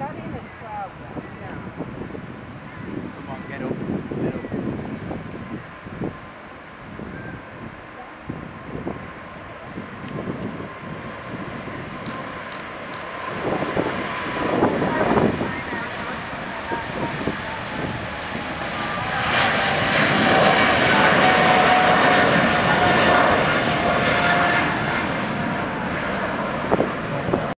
That ain't a problem, no.